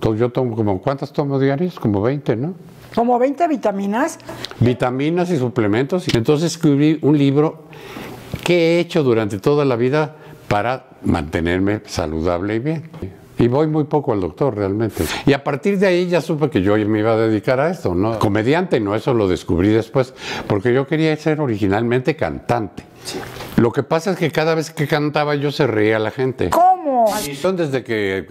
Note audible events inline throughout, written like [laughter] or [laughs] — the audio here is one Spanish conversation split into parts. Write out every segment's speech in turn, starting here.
Yo tomo como, ¿cuántas tomo diarias? Como 20, ¿no? Como 20 vitaminas. Vitaminas y suplementos. Entonces escribí un libro que he hecho durante toda la vida para mantenerme saludable y bien. Y voy muy poco al doctor realmente. Y a partir de ahí ya supe que yo me iba a dedicar a esto, ¿no? Comediante, no, eso lo descubrí después, porque yo quería ser originalmente cantante. Lo que pasa es que cada vez que cantaba yo se reía la gente. ¿Cómo? Son desde que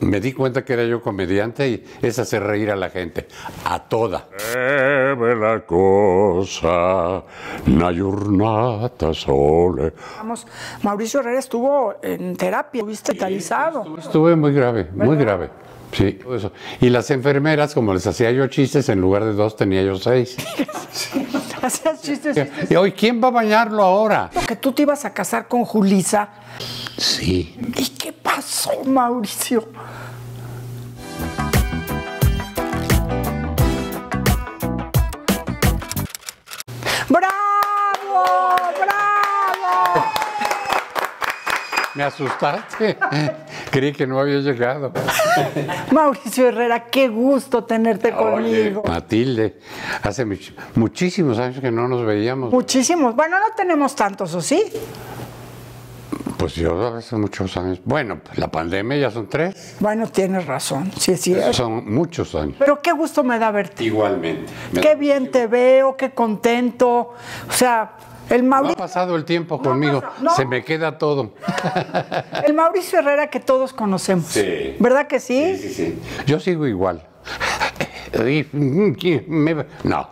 me di cuenta que era yo comediante y es hacer reír a la gente, a toda. Bella cosa, una giornata sole. Vamos, Mauricio Herrera estuvo en terapia, estuviste hospitalizado. Estuve muy grave, muy grave. Sí, todo eso. Y las enfermeras, como les hacía yo chistes, en lugar de dos tenía yo seis. [laughs] Hacías chistes, chistes. Y hoy, ¿quién va a bañarlo ahora? Que tú te ibas a casar con Julisa. Sí. ¿Y qué pasó, Mauricio? ¡Bravo! ¡Bravo! ¿Me asustaste? [laughs] Creí que no había llegado. [laughs] Mauricio Herrera, qué gusto tenerte conmigo. Matilde, hace much- muchísimos años que no nos veíamos. Muchísimos. Bueno, no tenemos tantos, ¿o sí? Pues yo hace muchos años. Bueno, pues la pandemia ya son tres. Bueno, tienes razón, sí es cierto. Son muchos años. Pero qué gusto me da verte. Igualmente. Qué bien te veo, qué contento. O sea, el No ha Mauricio, pasado el tiempo conmigo. no. Se me queda todo. [laughs] el Mauricio Herrera que todos conocemos. Sí. ¿Verdad que sí? Sí, sí. Yo sigo igual. [laughs] Me- No.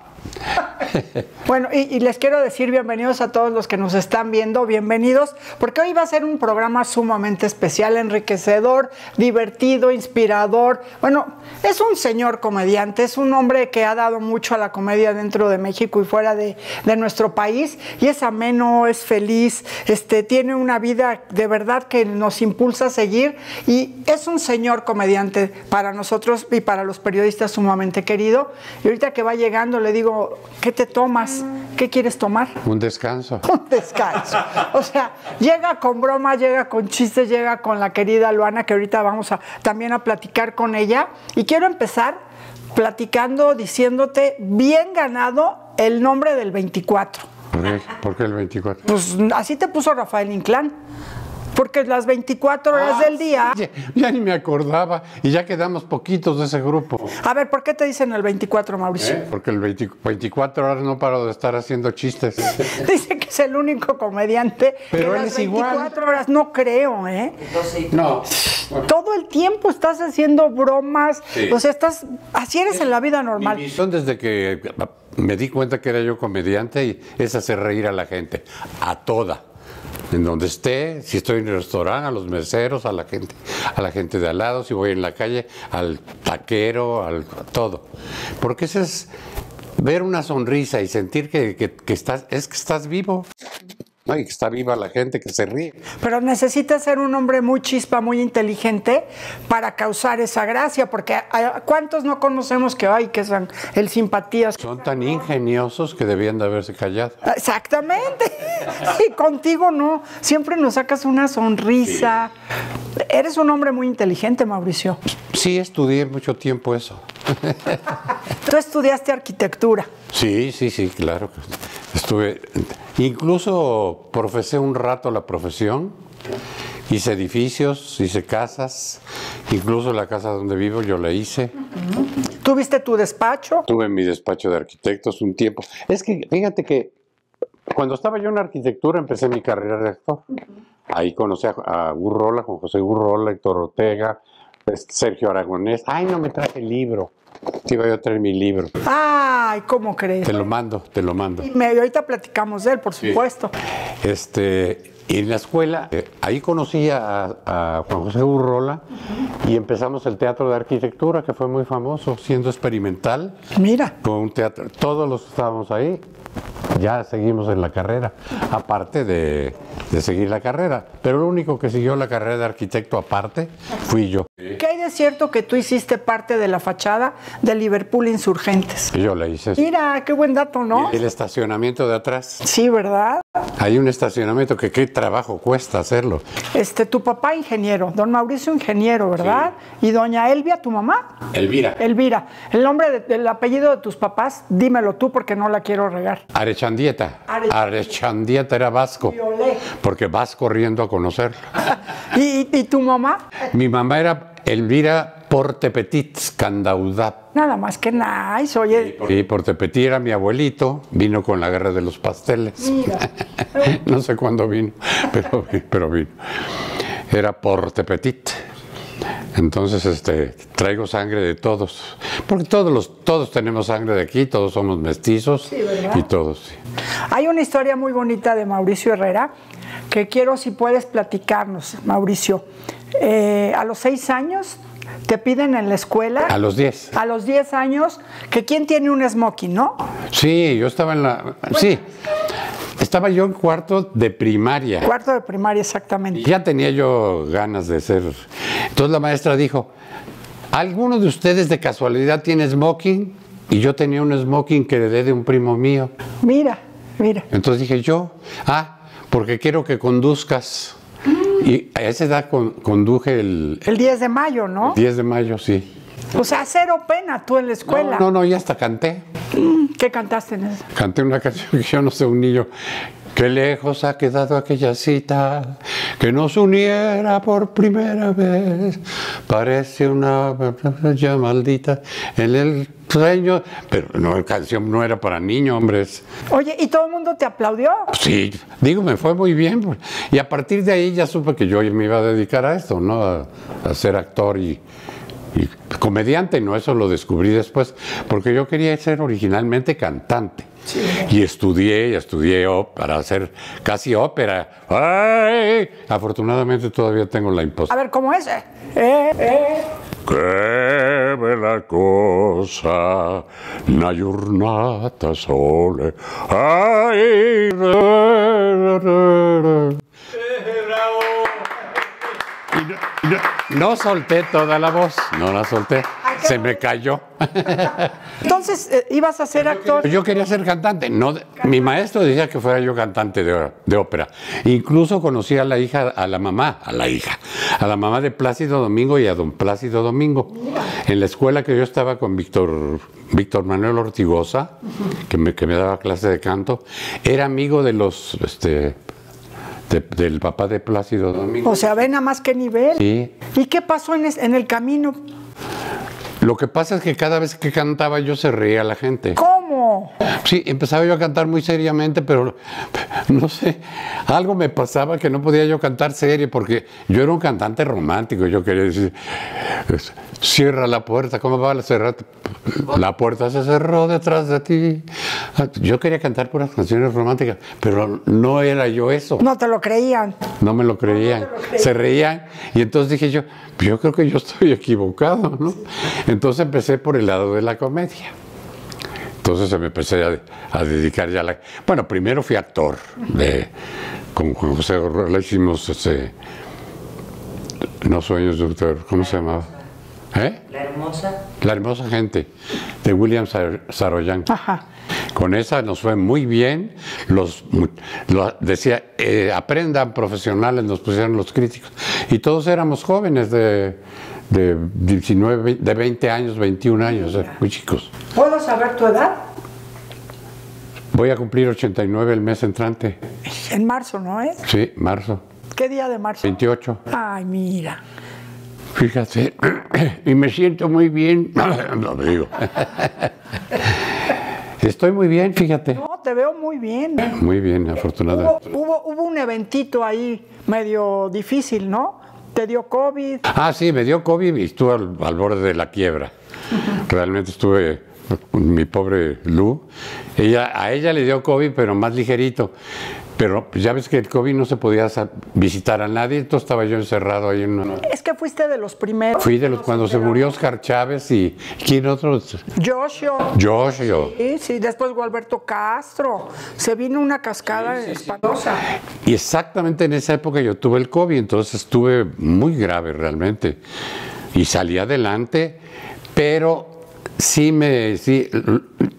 [laughs] Bueno, y, les quiero decir bienvenidos a todos los que nos están viendo, bienvenidos, porque hoy va a ser un programa sumamente especial, enriquecedor, divertido, inspirador. Bueno, es un señor comediante, es un hombre que ha dado mucho a la comedia dentro de México y fuera de, de nuestro país, y es ameno, es feliz, este, tiene una vida de verdad que nos impulsa a seguir, y es un señor comediante para nosotros y para los periodistas sumamente querido. Y ahorita que va llegando le digo, ¿qué te tomas? ¿Qué quieres tomar? Un descanso. [laughs] un descanso. O sea, llega con bromas, llega con chistes, llega con la querida Luana, que ahorita vamos a también a platicar con ella. Y quiero empezar platicando, diciéndote bien ganado el nombre del 24. ¿Por qué? ¿Por qué el 24? Pues así te puso Rafael Inclán. Porque las 24 horas del día. Ya, ya ni me acordaba. Y ya quedamos poquitos de ese grupo. A ver, ¿por qué te dicen el 24, Mauricio? ¿Eh? Porque el 20 24 horas no paro de estar haciendo chistes. [laughs] Dice que es el único comediante Pero que él las es igual. 24 horas. No creo, ¿eh? No. Todo el tiempo estás haciendo bromas, Sí. o sea, estás, así eres en la vida Mi normal. misión desde que me di cuenta que era yo comediante y es hacer reír a la gente, a toda. En donde esté, si estoy en el restaurante, a los meseros, a la gente, a la gente de al lado, si voy en la calle, al taquero, al todo. Porque eso es ver una sonrisa y sentir que estás, es que estás vivo. ¿No? Y que está viva la gente, que se ríe. Pero necesitas ser un hombre muy chispa, muy inteligente para causar esa gracia, porque a- ¿cuántos no conocemos que hay que son el simpatías? Son tan ingeniosos que debían de haberse callado. Exactamente. [laughs] Y contigo no, siempre nos sacas una sonrisa. Eres un hombre muy inteligente, Mauricio. Sí, estudié mucho tiempo eso. Tú estudiaste arquitectura. Sí, sí, sí, claro. Estuve, incluso profesé un rato la profesión, hice edificios, hice casas, incluso la casa donde vivo yo la hice. Tuviste tu despacho. Tuve mi despacho de arquitectos un tiempo. Es que, fíjate que cuando estaba yo en arquitectura empecé mi carrera de actor. Ahí conocí a, a Gurrola, Juan José Gurrola, Héctor Ortega, este, Sergio Aragonés. Ay, no me traje el libro. Te iba yo a traer mi libro. Ay, ¿cómo crees? Te lo mando, te lo mando. Y me- ahorita platicamos de él, por supuesto. Este, y en la escuela, eh, ahí conocí a, a Juan José Urrola y empezamos el teatro de arquitectura, que fue muy famoso, siendo experimental, Mira, con un teatro. Todos los que estábamos ahí, ya seguimos en la carrera, aparte de, de seguir la carrera. Pero lo único que siguió la carrera de arquitecto aparte fui yo. ¿qué hay de cierto que tú hiciste parte de la fachada de Liverpool Insurgentes? Yo la hice. Mira, qué buen dato, ¿no? El estacionamiento de atrás. Sí, ¿verdad? Hay un estacionamiento que qué trabajo cuesta hacerlo. Este, tu papá ingeniero, don Mauricio ingeniero, ¿verdad? Y doña Elvia, tu mamá. Elvira. Elvira. El nombre de- del apellido de tus papás, dímelo tú porque no la quiero regar. Arechandieta. Are- Arechandieta era vasco. Porque vas corriendo a conocerlo. [laughs] ¿Y, y- y tu mamá? Mi mamá era Elvira Portepetitz Candaudap. Nada más que nice, oye. Y Portepetit era mi abuelito, vino con la guerra de los pasteles. [laughs] No sé cuándo vino, pero, pero vino. Era Portepetit. Entonces, este, traigo sangre de todos. Porque todos, los, todos tenemos sangre de aquí, todos somos mestizos. Y todos. sí. Hay una historia muy bonita de Mauricio Herrera que quiero si puedes platicarnos, Mauricio. Eh, a los seis años te piden en la escuela, A los 10. a los diez años, que quién tiene un smoking, ¿no? Sí, yo estaba en la. Sí. Estaba yo en cuarto de primaria. Cuarto de primaria Y exactamente. ya tenía yo ganas de ser. Entonces la maestra dijo: ¿Alguno de ustedes de casualidad tiene smoking? Y yo tenía un smoking que heredé de un primo mío. Mira, mira. Entonces dije yo, ah, porque quiero que conduzcas. Y a esa edad con- conduje el, El 10 de mayo, ¿no? 10 de mayo, sí. O sea, cero pena tú en la escuela. No, no, ya hasta canté. ¿Qué cantaste en eso? Canté una canción que yo no sé, un niño. Qué lejos ha quedado aquella cita que nos uniera por primera vez. Parece una ya maldita en el sueño. Pero no, la canción no era para niños, hombres. Oye, ¿y todo el mundo te aplaudió? Sí, digo, me fue muy bien. pues. Y a partir de ahí ya supe que yo me iba a dedicar a esto, ¿no? A, a ser actor y, y comediante, ¿no? Eso lo descubrí después, porque yo quería ser originalmente cantante. Y estudié, y estudié para hacer casi ópera. ¡Ay! Afortunadamente todavía tengo la A imposición. ver, ¿cómo es? Eh, eh. Qué bella cosa, una giornata sole. Ay, no, solté toda la voz, no la solté, se me cayó. [laughs] Entonces, eh, ibas a ser actor. Yo quería ser cantante, no, mi maestro decía que fuera yo cantante de, de ópera. Incluso conocí a la hija, a la mamá, a la hija, a la mamá de Plácido Domingo y a don Plácido Domingo. En la escuela que yo estaba con Víctor, Víctor Manuel Ortigosa, que me, que me daba clase de canto, era amigo de los, este, de- del papá de Plácido Domingo. O sea, ven a más que nivel. Sí. ¿Y qué pasó en, es- en el camino? Lo que pasa es que cada vez que cantaba yo se reía la gente. ¿Cómo? Sí, empezaba yo a cantar muy seriamente, pero [laughs] no sé, algo me pasaba que no podía yo cantar serio porque yo era un cantante romántico. Yo quería decir, cierra la puerta, ¿cómo va a cerrar? La puerta se cerró detrás de ti. Yo quería cantar puras canciones románticas, pero no era yo eso. No te lo creían. No me lo creían, se reían y entonces dije yo, "Pues yo creo que yo estoy equivocado, ¿no? Entonces empecé por el lado de la comedia. Entonces me empecé a, a dedicar ya a la... Bueno, primero fui actor, de, con Juan José Gorrola hicimos ese... No sueños de autor, ¿cómo se llamaba? ¿Eh? La hermosa. La hermosa gente de William Sar- Saroyan. Ajá. Con esa nos fue muy bien. Los, decía, eh, aprendan profesionales, nos pusieron los críticos. Y todos éramos jóvenes de, de 19, ve- de 20 años, 21 años, eh, muy chicos. ¿Puedo saber tu edad? Voy a cumplir 89 el mes entrante. En marzo, ¿no es? Sí, marzo, ¿Qué día de marzo? 28. Ay, mira. Fíjate, [clears throat] y me siento muy bien. [clears throat] No, digo. [laughs] Estoy muy bien, fíjate. No, te veo muy bien. Muy bien, Hubo, afortunadamente. hubo, hubo un eventito ahí medio difícil, ¿no? Te dio COVID. Ah, sí, me dio COVID y estuve al, al borde de la quiebra. Realmente estuve mi pobre Lu. Ella, a ella le dio COVID, pero más ligerito. Pero pues, ya ves que el COVID no se podía visitar a nadie, entonces estaba yo encerrado ahí en una... Es que fuiste de los primeros. Fui de los cuando se murió Oscar Chávez y ¿quién otro? Joshua. Josh, yo. Sí, sí, después Gualberto Castro. Se vino una cascada espantosa. Y exactamente en esa época yo tuve el COVID, entonces estuve muy grave realmente. Y salí adelante, pero sí me. Sí,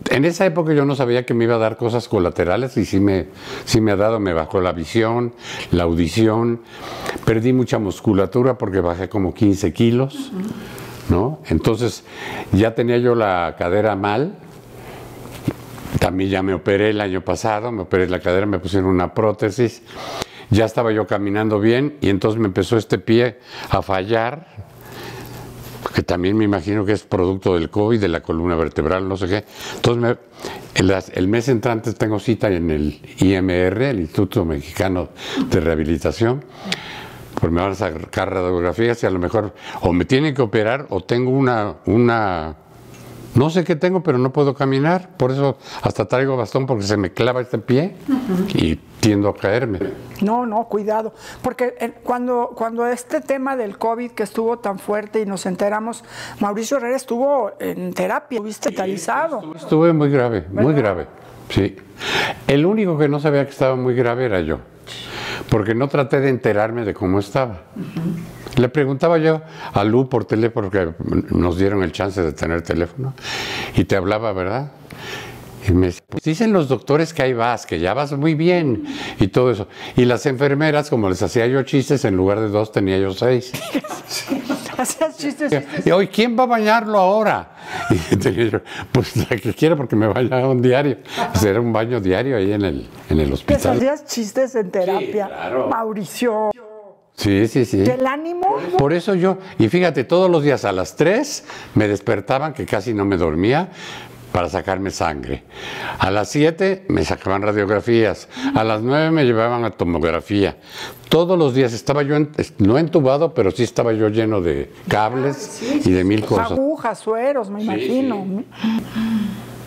en esa época yo no sabía que me iba a dar cosas colaterales y sí me, sí me ha dado, me bajó la visión, la audición, perdí mucha musculatura porque bajé como 15 kilos, ¿no? Entonces ya tenía yo la cadera mal, también ya me operé el año pasado, me operé la cadera, me pusieron una prótesis, ya estaba yo caminando bien y entonces me empezó este pie a fallar, que también me imagino que es producto del COVID, de la columna vertebral, no sé qué. Entonces, el, el, mes entrante tengo cita en el IMR, el Instituto Mexicano de Rehabilitación, pues me van a sacar radiografías y a lo mejor o me tienen que operar o tengo una, una no sé qué tengo, pero no puedo caminar. Por eso hasta traigo bastón porque se me clava este pie y tiendo a caerme. No, no, cuidado. Porque eh, cuando, cuando este tema del COVID que estuvo tan fuerte y nos enteramos, Mauricio Herrera estuvo en terapia, estuviste hospitalizado. estuve muy grave, muy grave. Sí. El único que no sabía que estaba muy grave era yo. Porque no traté de enterarme de cómo estaba. Le preguntaba yo a Lu por teléfono, porque nos dieron el chance de tener teléfono, y te hablaba, ¿verdad? Y me decía, pues dicen los doctores que ahí vas, que ya vas muy bien, y todo eso. Y las enfermeras, como les hacía yo chistes, en lugar de dos tenía yo seis. [laughs] Hacías chistes. Y hoy, ¿quién va a bañarlo ahora? [laughs] Y tenía yo, pues la que quiera, porque me bañaba un diario. Pues era un baño diario ahí en el, en el hospital. hacías chistes en terapia. Mauricio. Sí, sí, sí. ¿El ánimo? Por eso yo, y fíjate, todos los días a las 3 me despertaban, que casi no me dormía, para sacarme sangre. A las 7 me sacaban radiografías, a las 9 me llevaban a tomografía. Todos los días estaba yo, no entubado, pero sí estaba yo lleno de cables y de mil cosas. Agujas, sueros, me imagino.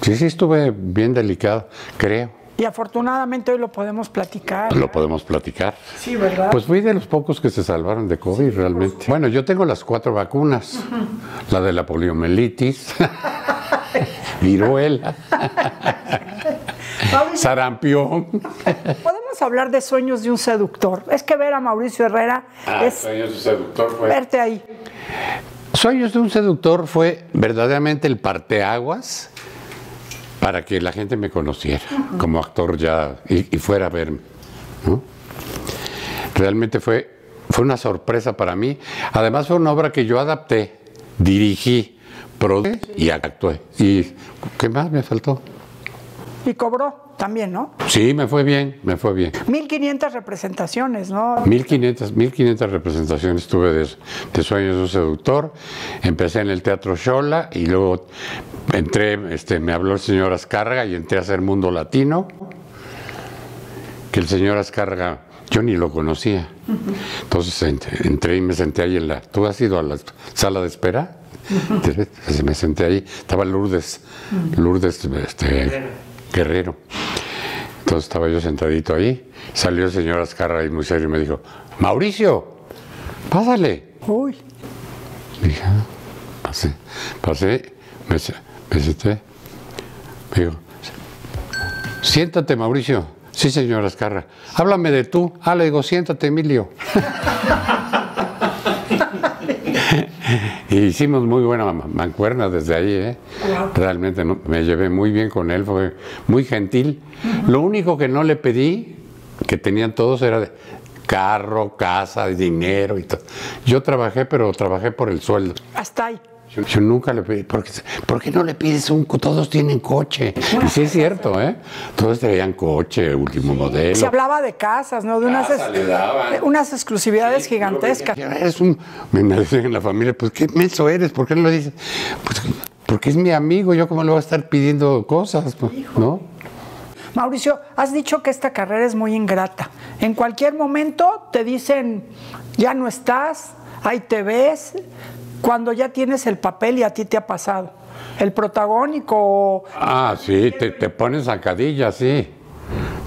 Sí, sí, estuve bien delicado, creo. Y afortunadamente hoy lo podemos platicar. Lo podemos platicar. Sí, ¿verdad? Pues fui de los pocos que se salvaron de COVID realmente. Bueno, yo tengo las cuatro vacunas. La de la poliomielitis, [laughs] viruela, sarampión. Podemos hablar de sueños de un seductor. Es que ver a Mauricio Herrera ah, es sueños de un seductor fue. verte ahí. Sueños de un seductor fue verdaderamente el parteaguas para que la gente me conociera como actor ya y, fuera a verme. Realmente fue, fue una sorpresa para mí. Además fue una obra que yo adapté, dirigí, produje y actué. ¿Y qué más me faltó? Y cobró también, ¿no? Sí, me fue bien, me fue bien. 1500 representaciones, ¿no? 1500, 1500 representaciones tuve de, de Sueños de un Seductor. Empecé en el Teatro Shola y luego entré, este, me habló el señor Azcárraga y entré a hacer Mundo Latino, que el señor Azcárraga, yo ni lo conocía. Entonces entré y me senté ahí en la... ¿Tú has ido a la sala de espera? [laughs] Me senté ahí, estaba Lourdes, Lourdes este, Guerrero. Entonces estaba yo sentadito ahí, salió el señor Azcárraga y muy serio y me dijo, Mauricio, pásale. Uy. Dije, ah, pasé, pasé, me, me senté. Me dijo, siéntate, Mauricio. Sí, señor Azcarra. Háblame de tú. Ah, le digo, siéntate, Emilio. [laughs] [laughs] y hicimos muy buena mancuerna desde ahí, ¿eh? Realmente me llevé muy bien con él, fue muy gentil. Lo único que no le pedí, que tenían todos, era de carro, casa, dinero y todo. Yo trabajé, pero trabajé por el sueldo. Hasta ahí. Yo, nunca le pedí, ¿por qué no le pides un Todos tienen coche. Y sí es cierto, ¿eh? Todos traían coche, último modelo. Se hablaba de casas, ¿no? De unas, unas exclusividades gigantescas. Es un, me en la familia, pues qué menso eres, ¿por qué no lo dices? Pues porque es mi amigo, yo cómo le voy a estar pidiendo cosas, ¿no? Mauricio, has dicho que esta carrera es muy ingrata. En cualquier momento te dicen, ya no estás, ahí te ves, cuando ya tienes el papel y a ti te ha pasado. El protagónico. Ah, sí, te, te ponen zancadillas, sí.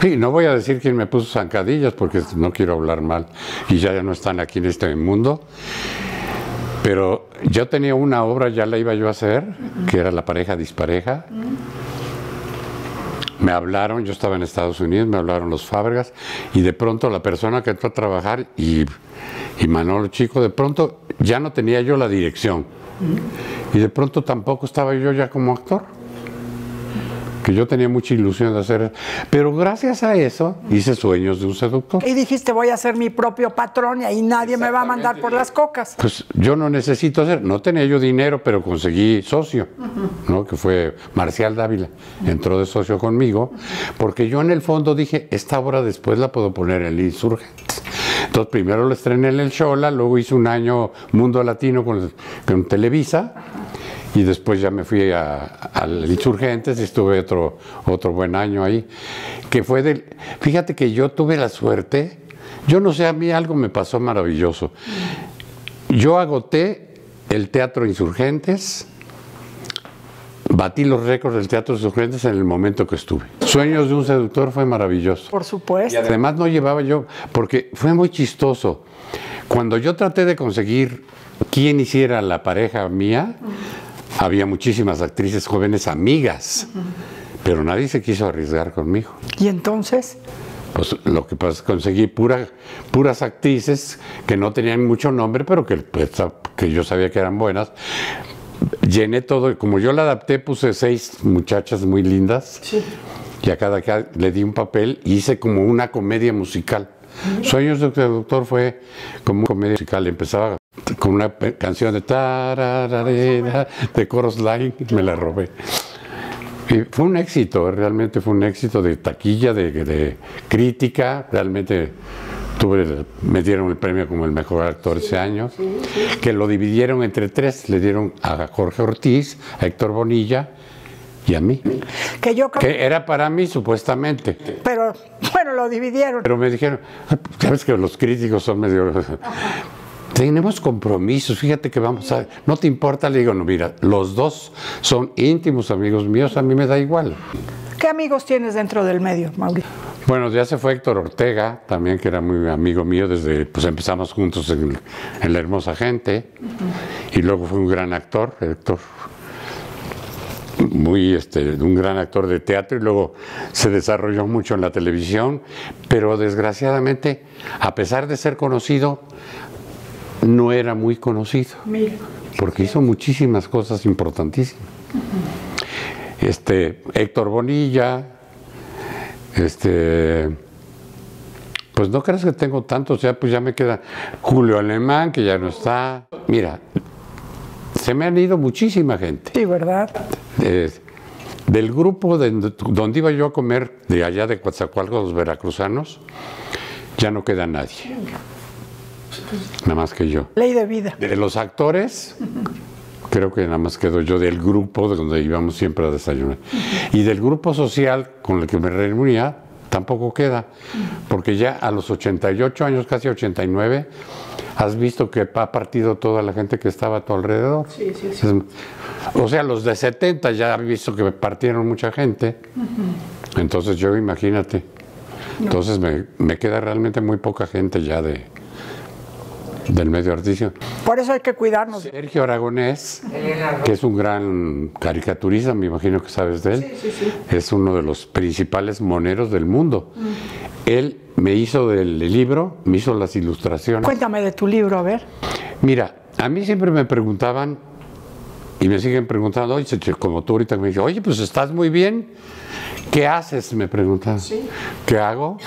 Sí, no voy a decir quién me puso zancadillas porque no quiero hablar mal y ya, ya no están aquí en este mundo. Pero yo tenía una obra, ya la iba yo a hacer, que era La pareja dispareja. Me hablaron, yo estaba en Estados Unidos, me hablaron los Fábregas y de pronto la persona que entró a trabajar y y Manolo Chico, de pronto ya no tenía yo la dirección. Y de pronto tampoco estaba yo ya como actor. que yo tenía mucha ilusión de hacer. Pero gracias a eso hice sueños de un seductor. Y dijiste, voy a ser mi propio patrón y ahí nadie me va a mandar por las cocas. Pues yo no necesito hacer, no tenía yo dinero, pero conseguí socio, ¿no? Que fue Marcial Dávila, entró de socio conmigo, porque yo en el fondo dije, esta obra después la puedo poner en el Insurgentes. Entonces primero lo estrené en el Shola, luego hice un año Mundo Latino con, Televisa y después ya me fui al Insurgentes y estuve otro, otro buen año ahí, que fue del... Fíjate que yo tuve la suerte, yo no sé, a mí algo me pasó maravilloso. Yo agoté el Teatro Insurgentes, batí los récords del Teatro Insurgentes en el momento que estuve. Sueños de un seductor fue maravilloso. Por supuesto. Y además no llevaba yo, porque fue muy chistoso. Cuando yo traté de conseguir quién hiciera la pareja mía, había muchísimas actrices jóvenes amigas, pero nadie se quiso arriesgar conmigo. ¿Y entonces? Pues lo que pasa es que conseguí pura, puras actrices que no tenían mucho nombre, pero que, pues, que yo sabía que eran buenas. Llené todo, y como yo la adapté, puse seis muchachas muy lindas. Y a cada que le di un papel, hice como una comedia musical. Sueños de Doctor fue como una comedia musical. Empezaba con una canción de de Chorus Line, me la robé. Y fue un éxito, realmente fue un éxito de taquilla, de, crítica, realmente tuve, me dieron el premio como el mejor actor ese año, que lo dividieron entre tres, le dieron a Jorge Ortiz, a Héctor Bonilla y a mí. Que yo Que era para mí supuestamente. Pero bueno, lo dividieron. Pero me dijeron, sabes que los críticos son medio... Tenemos compromisos, fíjate que vamos a... ¿No te importa? Le digo, no, mira, los dos son íntimos amigos míos, a mí me da igual. ¿Qué amigos tienes dentro del medio, Mauricio? Bueno, ya se fue Héctor Ortega, también que era muy amigo mío desde, pues empezamos juntos en, La Hermosa Gente, y luego fue un gran actor, Héctor, muy, este, un gran actor de teatro, y luego se desarrolló mucho en la televisión, pero desgraciadamente, a pesar de ser conocido, no era muy conocido. Porque hizo muchísimas cosas importantísimas. Este, Héctor Bonilla, este, pues no crees que tengo tantos, ya pues ya me queda Julio Alemán, que ya no está. Mira, se me han ido muchísima gente. Sí, ¿verdad? del grupo de, donde iba yo a comer, de allá de Coatzacoalcos, los veracruzanos, ya no queda nadie. Nada más que yo. Ley de vida. De los actores, creo que nada más quedo yo del grupo de donde íbamos siempre a desayunar. Y del grupo social con el que me reunía, tampoco queda. Porque ya a los 88 años, casi 89, has visto que ha partido toda la gente que estaba a tu alrededor. Sí, sí, sí. o sea, los de 70 ya has visto que partieron mucha gente. Entonces yo, imagínate. Entonces me, me queda realmente muy poca gente ya de, del medio artístico. Por eso hay que cuidarnos. Sergio Aragonés, que es un gran caricaturista, me imagino que sabes de él, es uno de los principales moneros del mundo. Él me hizo del libro, me hizo las ilustraciones. Cuéntame de tu libro, a ver. Mira, a mí siempre me preguntaban, y me siguen preguntando, oye, como tú ahorita me dices, oye, pues estás muy bien, ¿qué haces? Me preguntan. ¿Qué hago?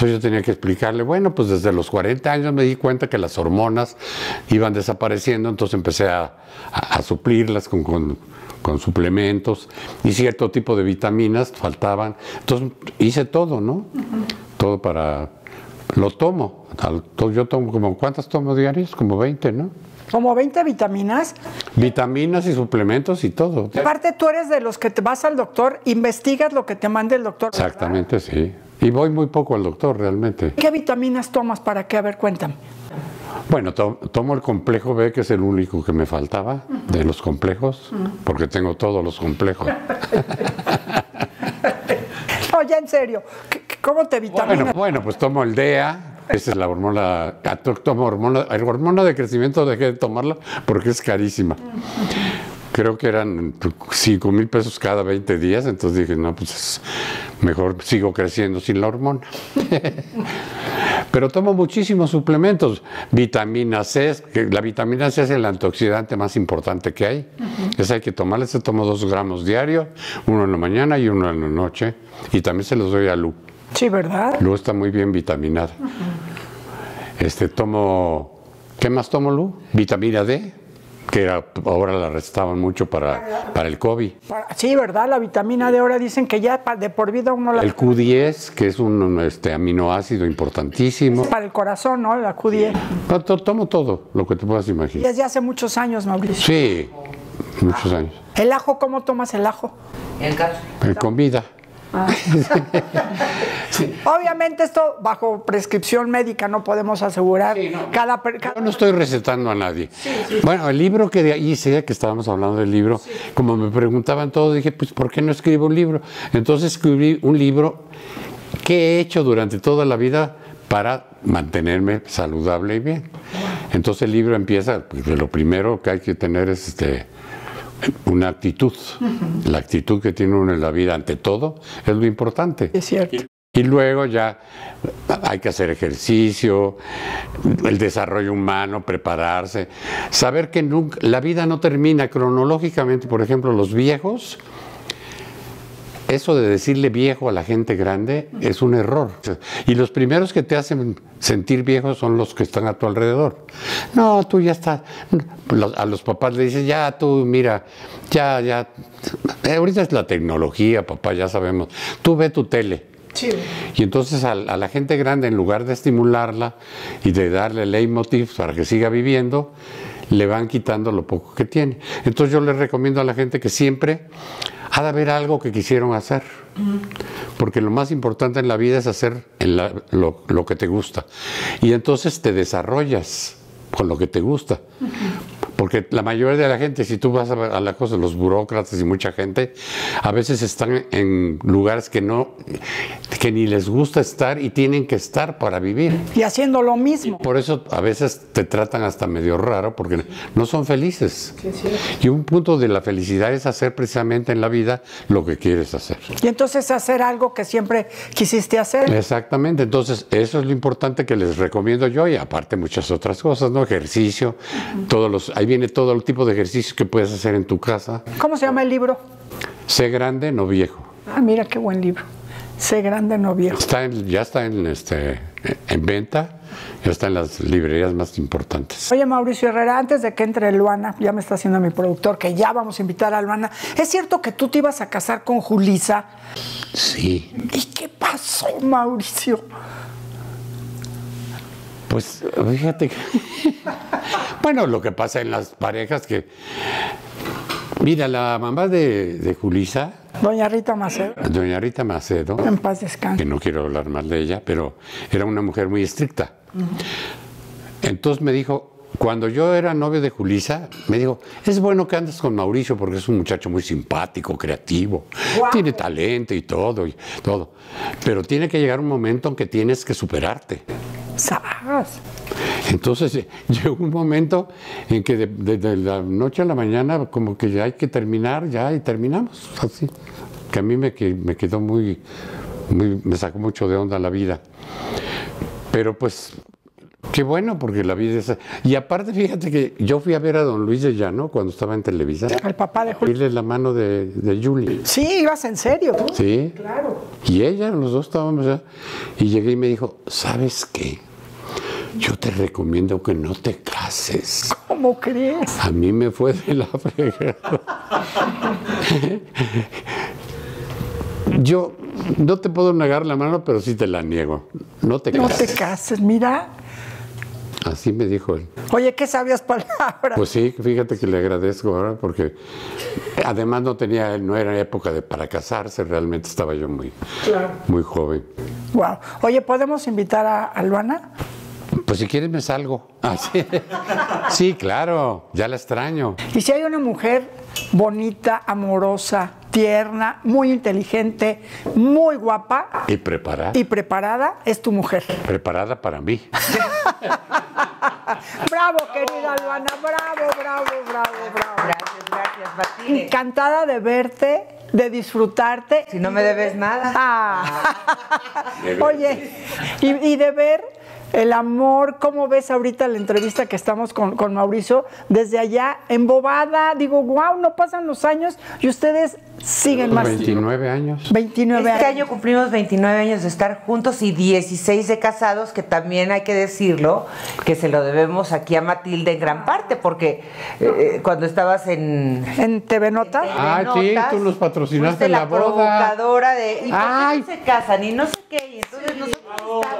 Entonces yo tenía que explicarle, bueno, pues desde los 40 años me di cuenta que las hormonas iban desapareciendo, entonces empecé a, suplirlas con, suplementos y cierto tipo de vitaminas faltaban. Entonces hice todo, ¿no? Todo para... Lo tomo. Yo tomo como, ¿cuántas tomo diarias? Como 20, ¿no? ¿Como 20 vitaminas? Vitaminas y suplementos y todo. Aparte, tú eres de los que te vas al doctor, investigas lo que te mande el doctor. Exactamente, sí. Y voy muy poco al doctor realmente. ¿Qué vitaminas tomas para qué? A ver, cuéntame. Bueno, tomo el complejo B, que es el único que me faltaba de los complejos, porque tengo todos los complejos. [laughs] no, ya en serio, ¿cómo te vitaminas? Bueno, bueno, pues tomo el DEA, esa es la hormona, tomo hormona, la hormona de crecimiento dejé de tomarla porque es carísima creo que eran 5 mil pesos cada 20 días, entonces dije, no, pues mejor sigo creciendo sin la hormona. [laughs] Pero tomo muchísimos suplementos. Vitamina C, que la vitamina C es el antioxidante más importante que hay. Esa hay que tomarla, se tomo dos gramos diario, uno en la mañana y uno en la noche. Y también se los doy a Lu. Sí, ¿verdad? Lu está muy bien vitaminada. Este tomo, ¿qué más tomo Lu? Vitamina D, que era- ahora la recetaban mucho para, para el COVID. Sí, ¿verdad? La vitamina D ahora dicen que ya de por vida uno la... El Q10, que es un este, aminoácido importantísimo. Para el corazón, ¿no? La Q10. No, to- Tomo todo lo que te puedas imaginar. Desde hace muchos años, Mauricio. Sí, muchos años. ¿El ajo, cómo tomas el ajo? En cápsula. Con vida. [laughs] Obviamente esto bajo prescripción médica no podemos asegurar cada, per- cada- Yo no estoy recetando a nadie. Bueno, el libro que de- hice, que estábamos hablando del libro, como me preguntaban todo, dije, pues, ¿por qué no escribo un libro? Entonces escribí un libro que he hecho durante toda la vida para mantenerme saludable y bien. Entonces el libro empieza, pues, lo primero que hay que tener es este, una actitud. La actitud que tiene uno en la vida ante todo es lo importante. Es cierto. Y luego ya hay que hacer ejercicio, el desarrollo humano, prepararse, saber que nunca, la vida no termina cronológicamente. Por ejemplo, los viejos, eso de decirle viejo a la gente grande es un error. Y los primeros que te hacen sentir viejo son los que están a tu alrededor. No, tú ya estás. A los papás le dices, ya tú, mira, ya, ya. Eh, Ahorita es la tecnología, papá, ya sabemos. Tú ve tu tele. Sí. Y entonces a, a la gente grande, en lugar de estimularla y de darle leitmotiv para que siga viviendo, le van quitando lo poco que tiene. Entonces yo les recomiendo a la gente que siempre ha de haber algo que quisieron hacer. Porque lo más importante en la vida es hacer en la- lo, lo que te gusta. Y entonces te desarrollas con lo que te gusta. Porque la mayoría de la gente, si tú vas a, la cosa, los burócratas y mucha gente, a veces están en lugares que no, que ni les gusta estar y tienen que estar para vivir. Y haciendo lo mismo. Por eso a veces te tratan hasta medio raro porque no son felices. Y un punto de la felicidad es hacer precisamente en la vida lo que quieres hacer. Y entonces hacer algo que siempre quisiste hacer. Exactamente, entonces eso es lo importante que les recomiendo yo y aparte muchas otras cosas, ¿no? Ejercicio, todos los, viene todo el tipo de ejercicios que puedes hacer en tu casa. ¿Cómo se llama el libro? Sé grande, no viejo. Ah, mira qué buen libro. Sé grande, no viejo. Está en- ya está en, este, en venta, ya está en las librerías más importantes. Oye, Mauricio Herrera, antes de que entre Luana, ya me está haciendo mi productor que ya vamos a invitar a Luana. ¿Es cierto que tú te ibas a casar con Julisa? Sí, ¿Y qué pasó, Mauricio? Pues fíjate que... [laughs] bueno, lo que pasa en las parejas que... Mira, la mamá de, de Julisa, Doña Rita Macedo, doña Rita Macedo, en paz que descanse. no quiero hablar mal de ella, pero era una mujer muy estricta. Entonces me dijo, cuando yo era novio de Julisa, me dijo, es bueno que andes con Mauricio porque es un muchacho muy simpático, creativo, tiene talento y todo, y todo. Pero tiene que llegar un momento en que tienes que superarte. ¡Sas! Entonces eh, [laughs] llegó un momento en que de, de- de la noche a la mañana como que ya hay que terminar, ya y terminamos así. Que a mí me, que- me quedó muy, muy, me sacó mucho de onda la vida. Pero pues, qué bueno, porque la vida es... Y aparte, fíjate que yo fui a ver a don Luis de Llano cuando estaba en Televisa. El papá de Julisa. Dile la mano de, de Julie. Sí, ibas en serio. tú? Sí. Claro. Y ella, los dos estábamos allá. Y llegué y me dijo, ¿sabes qué? Yo te recomiendo que no te cases. ¿Cómo crees? A mí me fue de la fregada. Yo no te puedo negar la mano, pero sí te la niego. No te No te cases. cases, mira. Así me dijo él. Oye, qué sabias [laughs] palabras. Pues sí, fíjate que le agradezco ahora porque además no tenía, no era época de para casarse, realmente estaba yo muy, muy joven. Wow. Oye, ¿podemos invitar a, a Luana? Pues si quieres me salgo. Ah, sí. [laughs] Sí, claro, ya la extraño. Y si hay una mujer bonita, amorosa, tierna, muy inteligente, muy guapa Y preparada, y preparada, es tu mujer. preparada para mí. [laughs] Bravo, querida Luana, bravo, bravo, bravo, bravo. Gracias, gracias, Martínez. Encantada de verte, de disfrutarte. Si no me debes nada. Ah. Oye, y, y de ver el amor, ¿cómo ves ahorita la entrevista que estamos con, con Mauricio? Desde allá, embobada, digo, wow, no pasan los años y ustedes siguen más. 29 años. 29 Este años. año cumplimos 29 años de estar juntos y 16 de casados, que también hay que decirlo, que se lo debemos aquí a Matilde en gran parte, porque eh, cuando estabas en... En TV Notas. TV Ah, sí, tú nos patrocinaste fuiste la boda. provocadora de... ¿Y por qué Ay. no se casan? Y no sé qué, y entonces nosotros en-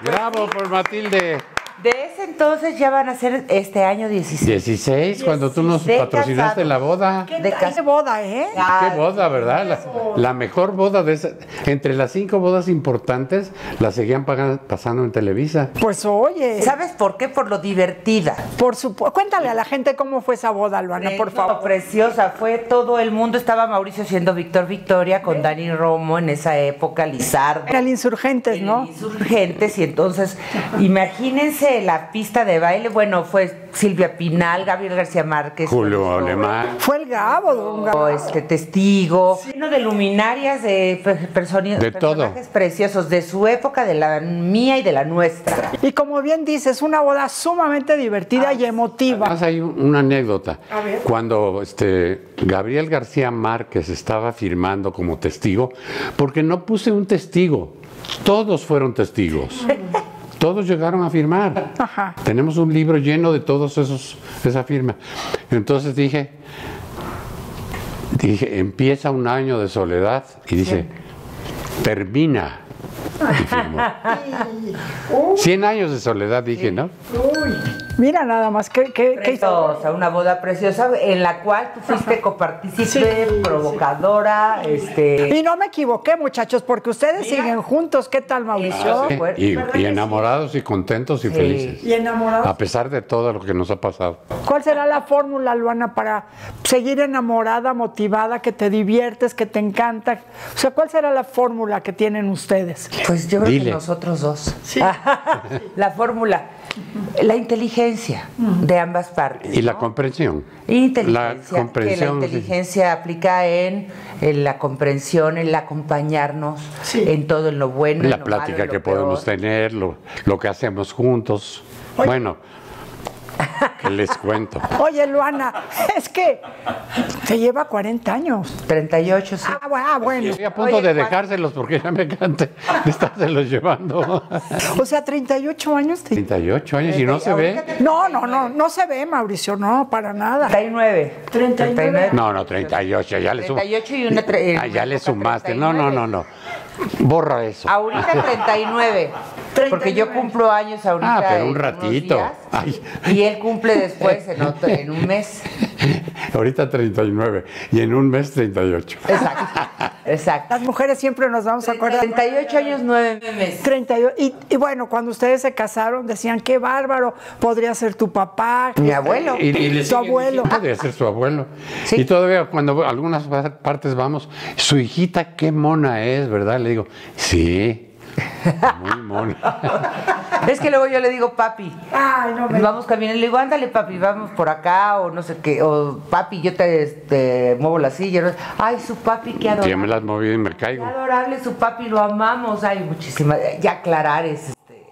Bravo por Matilde. De ese entonces ya van a ser este año 16. 16, cuando tú nos De patrocinaste la boda. ¿Qué de de boda, eh? Ay, Qué boda, ¿verdad? La, la mejor boda de esa. Entre las cinco bodas importantes, la seguían pasando en Televisa. Pues oye, ¿Sabes por qué? Por lo divertida. por supuesto. Cuéntale a la gente cómo fue esa boda, Luana, por favor. Preciosa, fue todo el mundo. Estaba Mauricio siendo Víctor Victoria con Dani Romo en esa época, Lizardo. Eran insurgentes, en ¿no? Insurgentes, y entonces, imagínense la pista de baile. Bueno, fue Silvia Pinal, Gabriel García Márquez. Julio Alemán. Fue el Gabo, don Gabo. este testigo, lleno de luminarias, de De todo. personajes preciosos de su época, de la mía y de la nuestra. Y como bien dices, una boda sumamente divertida y emotiva. Además hay un- una anécdota. A ver. Cuando este, Gabriel García Márquez estaba firmando como testigo, porque no puse un testigo, todos fueron testigos. [laughs] Todos llegaron a firmar. Ajá. Tenemos un libro lleno de todos esos esa firma. Entonces dije, dije, empieza un año de soledad y dice, termina. Y firmó. [laughs] 100 años de soledad, dije, ¿no? Mira nada más, qué, qué, Preciosa, una boda preciosa en la cual tú fuiste copartícipe, provocadora, este... Y no me equivoqué, muchachos, porque ustedes siguen juntos. ¿Qué tal, Mauricio? Sí, Bueno, Y, enamorados y contentos y Sí. felices. Y enamorados. A pesar de todo lo que nos ha pasado. ¿Cuál será la fórmula, Luana, para seguir enamorada, motivada, que te diviertes, que te encanta? O sea, ¿cuál será la fórmula que tienen ustedes? Pues yo creo que nosotros dos. [laughs] la fórmula, la inteligencia de ambas partes. Y la ¿no? comprensión. Inteligencia, La comprensión. que la inteligencia aplica en, en la comprensión, en el acompañarnos, Sí. en todo, en lo bueno, en La lo plática malo, en que podemos tener, lo, lo que hacemos juntos. Bueno, ¿qué les cuento? Oye, Luana, es que te lleva 40 años. 38, sí. Ah, ah, bueno. Estoy a punto Oye, de dejárselos porque ya me cante de estárselos llevando. O sea, 38 años. te- 38 años y no se ve. No, no, no, no se ve, Mauricio, no, para nada. 39. 39. No, no, 38, ya le sumaste. 38 y una... Ah, ya le sumaste. No, no, 39. no, no. Borra eso. Ahorita 39. Porque yo cumplo años ahorita. Ah, pero un ratito. días, Ay. Y él cumple después en, otro- en un mes. [laughs] Ahorita 39 y en un mes 38. Exacto. Exacto. Las mujeres siempre nos vamos a acordar. 38 años, 9 meses. 38. Y, y bueno, cuando ustedes se casaron, decían, qué bárbaro, podría ser tu papá. Mi abuelo. Y, y Tu abuelo. diciendo, Podría ser su abuelo. Sí. Y todavía cuando algunas pa- partes vamos, su hijita qué mona es, ¿verdad? Le digo, sí, muy mona. [laughs] Es que luego yo le digo, papi. Ay, no me... Vamos caminando, le digo, ándale papi, vamos por acá, o no sé qué, o papi, yo te, te muevo la silla. Ay, su papi, qué Yo me adorable. las moví y me Qué caigo. adorable su papi, lo amamos. Ay, muchísimas. Ya aclarar es, este,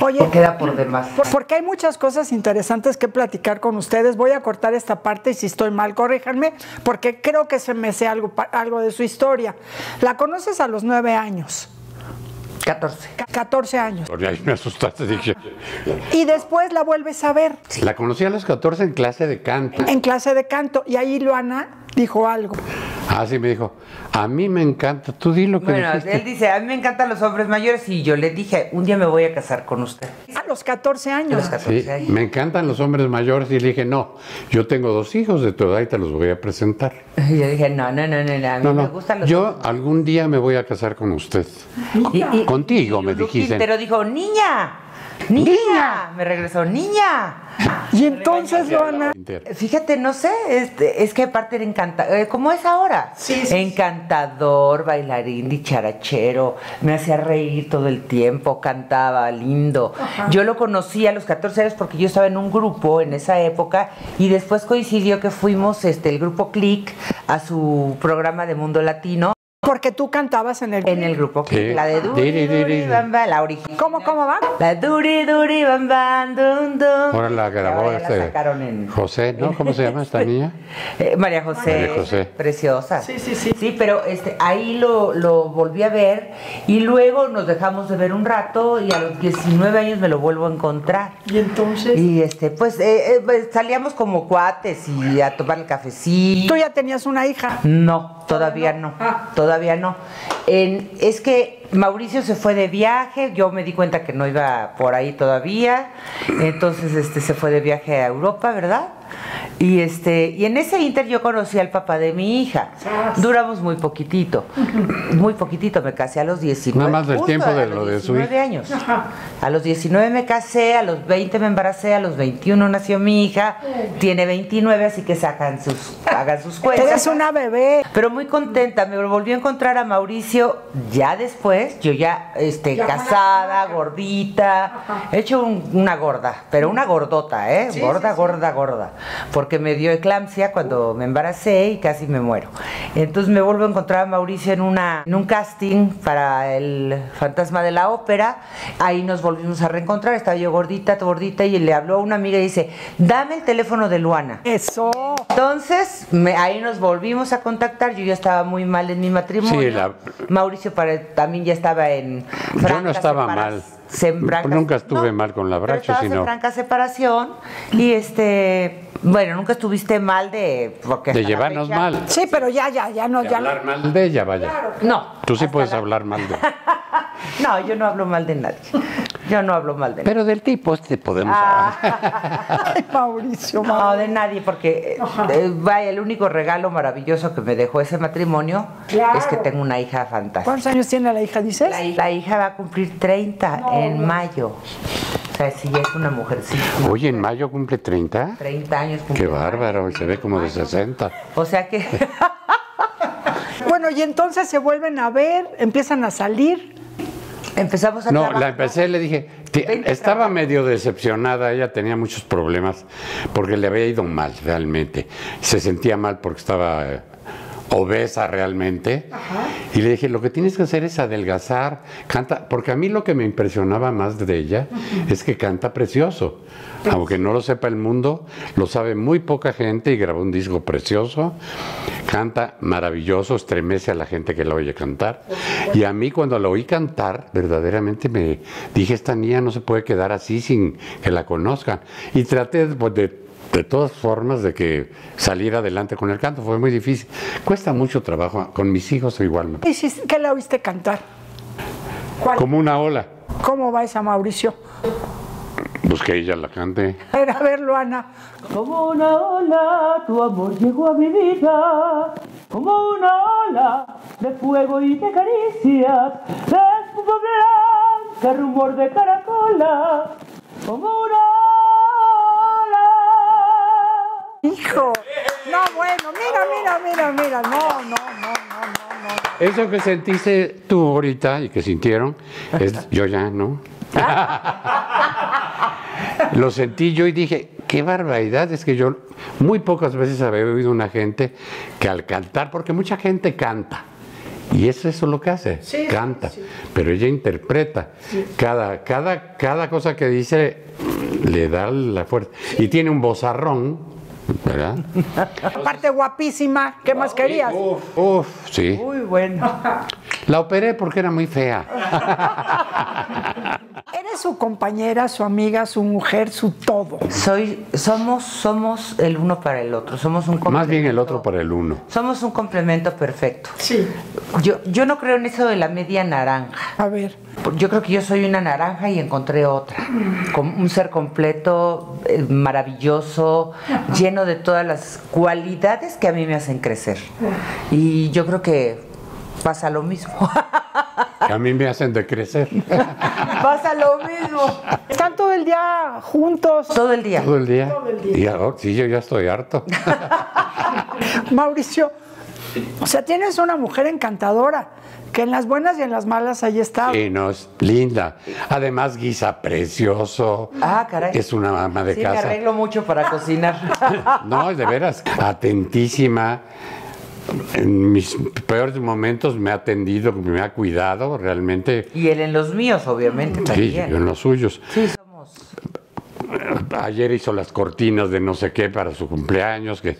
Oye, queda por demás. por- porque hay muchas cosas interesantes que platicar con ustedes. Voy a cortar esta parte y si estoy mal, corríjanme, porque creo que se me sé algo, algo de su historia. La conoces a los nueve años, 14. ca- 14 años, Porque ahí me asustaste, dije. y después la vuelves a ver La conocí a los 14 en clase de canto. en clase de canto y ahí Luana dijo algo. Ah, sí, me dijo, a mí me encanta, tú di lo que Bueno, dijiste. él dice, a mí me encantan los hombres mayores y yo le dije, un día me voy a casar con usted. A los 14 A años. los 14 Sí, años. me encantan los hombres mayores y le dije, no, yo tengo dos hijos de tu edad y te los voy a presentar. Y yo dije, no, no, no, no, no, a mí No, me gustan los yo algún día me voy a casar con usted. Y- y- Contigo, y me dijiste. Quintero dijo, niña, niña, me regresó, niña. Y entonces Luana, Fíjate, no sé, este, es que aparte era encantador, ¿cómo es ahora? Sí, sí, Encantador, bailarín, dicharachero, me hacía reír todo el tiempo, cantaba lindo. Yo lo conocí a los 14 años porque yo estaba en un grupo en esa época y después coincidió que fuimos, este, el grupo Click, a su programa de Mundo Latino. Porque tú cantabas en el En el grupo. Sí. La de Duri, Diri, Duri, diri. Bam, Bam, la original. ¿Cómo, cómo va? La Duri, Duri, Bam, Bam, Dum, Dum. Ahora la grabó Ahora ya la este sacaron en- José, ¿no? ¿Cómo se llama esta [laughs] niña? Eh, María José, María José. preciosa. Sí, sí, sí. Sí, pero este, ahí lo, lo volví a ver y luego nos dejamos de ver un rato y a los 19 años me lo vuelvo a encontrar. Y entonces. Y este, pues eh, eh, pues, salíamos como cuates y a tomar el cafecito. Tú ya tenías una hija. No, todavía no, Ah. todavía no. En- es que Mauricio se fue de viaje, yo me di cuenta que no iba por ahí todavía, entonces este se fue de viaje a Europa, ¿verdad? Y este y en ese inter yo conocí al papá de mi hija. Duramos muy poquitito, muy poquitito, me casé a los 19. Nada más del tiempo a de los lo de su 19 hija. años. A los 19 me casé, a los 20 me embaracé, a los 21 nació mi hija, tiene 29, así que sacan sus, hagan sus cuentas. Eres una bebé. Pero muy contenta, me volví a encontrar a Mauricio ya después, yo ya este, Ya casada, gordita, he hecho un- una gorda, pero una gordota, ¿eh? Sí, gorda, sí, sí. gorda, gorda, porque me dio eclampsia cuando me embaracé y casi me muero. Entonces me vuelvo a encontrar a Mauricio en, una, en un casting para el Fantasma de la Ópera, ahí nos volvimos a reencontrar, estaba yo gordita, gordita, y le habló a una amiga y dice, dame el teléfono de Luana. Eso. Entonces, me- ahí nos volvimos a contactar. Yo ya estaba muy mal en mi matrimonio. Sí, la- Mauricio para- también ya estaba en. Yo franca no estaba mal. franca- Nunca estuve mal con la pero bracho, estabas en sino franca separación. Y este. Bueno, nunca estuviste mal de. Porque de llevarnos mal. Sí, pero ya, ya, ya no, De ya no. hablar mal de ella, vaya. No. Tú sí puedes la- hablar mal de [laughs] No, yo no hablo mal de nadie. Yo no hablo mal de nadie. Pero del tipo este podemos Ah. hablar. Ay, [laughs] Mauricio, No, de nadie, porque eh, vaya, el único regalo maravilloso que me dejó ese matrimonio Claro. es que tengo una hija fantástica. ¿Cuántos años tiene la hija, dices? La, la hija va a cumplir 30 en mayo. O sea, sí, es una mujercita. Oye, en mayo cumple 30. 30 años Qué cumple. bárbaro, y se ve como de 60. O sea que. [laughs] Bueno, y entonces se vuelven a ver, empiezan a salir. Empezamos a No, trabajar. la empecé, le dije, "Ti- Vente a estaba trabajar". medio decepcionada, ella tenía muchos problemas porque le había ido mal realmente. Se sentía mal porque estaba eh, obesa realmente. Y le dije, lo que tienes que hacer es adelgazar, canta, porque a mí lo que me impresionaba más de ella es que canta precioso. Aunque no lo sepa el mundo, lo sabe muy poca gente y grabó un disco precioso. Canta maravilloso, estremece a la gente que la oye cantar. Y a mí cuando la oí cantar, verdaderamente me dije, esta niña no se puede quedar así sin que la conozcan. Y traté de, de todas formas de que saliera adelante con el canto. Fue muy difícil. Cuesta mucho trabajo. Con mis hijos igual. ¿Y si- qué la oíste cantar? ¿Cuál? Como una ola. ¿Cómo va esa Mauricio? Pues que ella la cante. A ver, a ver, Luana. Como una ola, tu amor llegó a mi vida. Como una ola de fuego y de caricias, de espuma blanca, rumor de caracola. Como una ola. Hijo. No, bueno, mira, mira, mira, mira. No, no, no, no, no, no. Eso que sentiste tú ahorita y que sintieron, es yo ya, ¿no? Lo sentí yo y dije, qué barbaridad, es que yo muy pocas veces había oído una gente que al cantar, porque mucha gente canta, y eso, eso es lo que hace, Sí, canta, sí. pero ella interpreta. Cada, cada, cada cosa que dice le da la fuerza. Y tiene un vozarrón, ¿verdad? Aparte, guapísima. ¿Qué más querías? Uf, uf, sí. Muy bueno. La operé porque era muy fea. [laughs] Eres su compañera, su amiga, su mujer, su todo. Soy, somos, somos el uno para el otro. Somos un Más bien el complemento. otro por el uno. Somos un complemento perfecto. Sí. Yo, yo no creo en eso de la media naranja. A ver. Yo creo que yo soy una naranja y encontré otra. Con un ser completo, eh, maravilloso, lleno de todas las cualidades que a mí me hacen crecer. Y yo creo que pasa lo mismo. [laughs] Que a mí me hacen de crecer. [laughs] pasa lo mismo. Están todo el día juntos. Todo el día. Todo el día. Todo el día. Y ahora, sí, yo ya estoy harto. [laughs] Mauricio, o sea, tienes una mujer encantadora, que en las buenas y en las malas ahí está. Sí, no, es linda. Además, guisa precioso. Ah, caray. Es una mamá de Sí, me casa. arreglo mucho para cocinar. No, de veras, atentísima. En mis peores momentos me ha atendido, me ha cuidado realmente. Y él en los míos, obviamente, Sí, yo en los suyos. Sí, somos. Ayer hizo las cortinas de no sé qué para su cumpleaños, que,